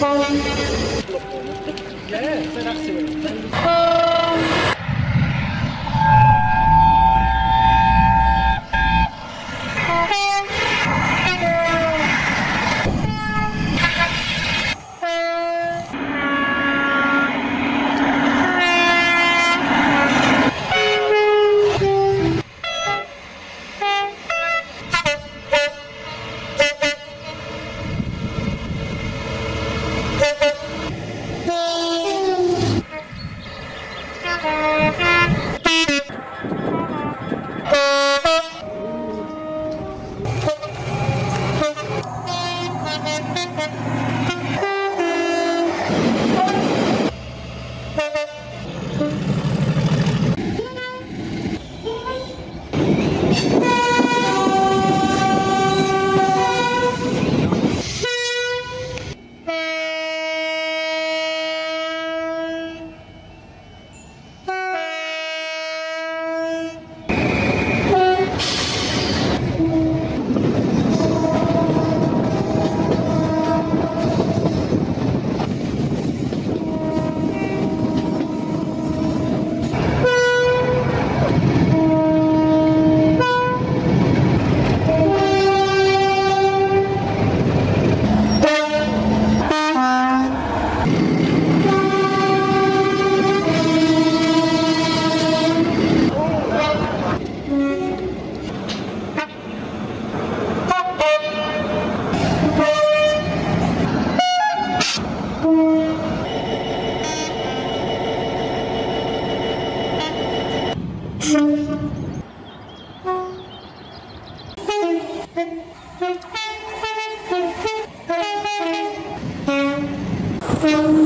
Yeah, that's it. Yeah.